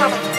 Come on.